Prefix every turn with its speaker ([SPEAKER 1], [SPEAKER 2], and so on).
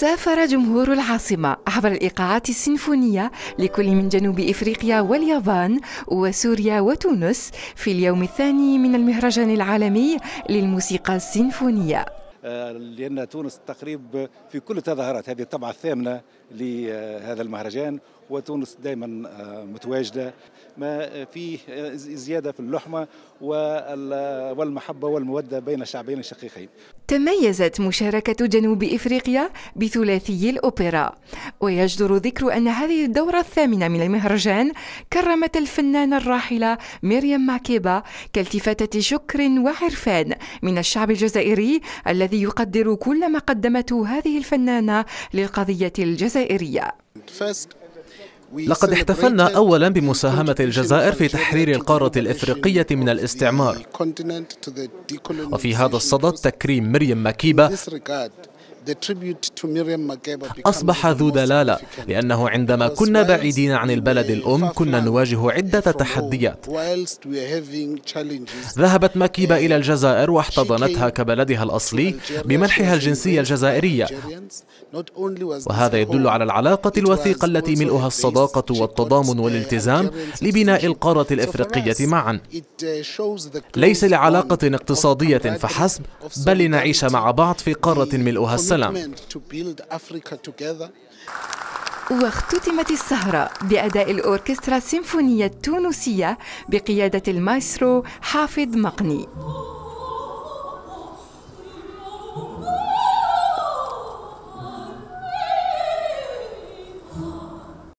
[SPEAKER 1] سافر جمهور العاصمة عبر الإيقاعات السيمفونية لكل من جنوب إفريقيا واليابان وسوريا وتونس في اليوم الثاني من المهرجان العالمي للموسيقى السيمفونية.
[SPEAKER 2] لأن تونس تقريب في كل التظاهرات هذه الطبعة الثامنة لهذا المهرجان وتونس دائما آه، متواجدة. ما في زيادة في اللحمة والمحبة والمودة بين الشعبين الشقيقين
[SPEAKER 1] تميزت مشاركة جنوب إفريقيا بثلاثي الأوبرا ويجدر ذكر أن هذه الدورة الثامنة من المهرجان كرمت الفنانة الراحلة مريم ماكيبا كالتفاتة شكر وعرفان من الشعب الجزائري الذي يقدر كل ما قدمته هذه الفنانة للقضية الجزائرية.
[SPEAKER 3] لقد احتفلنا اولا بمساهمة الجزائر في تحرير القارة الإفريقية من الاستعمار. وفي هذا الصدد تكريم مريم مكيبة أصبح ذو دلالة لأنه عندما كنا بعيدين عن البلد الأم كنا نواجه عدة تحديات. ذهبت مكيبة إلى الجزائر واحتضنتها كبلدها الأصلي بمنحها الجنسية الجزائرية. وهذا يدل على العلاقة الوثيقة التي ملؤها الصداقة والتضامن والالتزام لبناء القارة الإفريقية معا. ليس لعلاقة اقتصادية فحسب بل لنعيش مع بعض في قارة ملؤها السلام
[SPEAKER 1] واختتمت السهرة بأداء الأوركسترا السيمفونية التونسية بقيادة المايسترو حافظ مقني.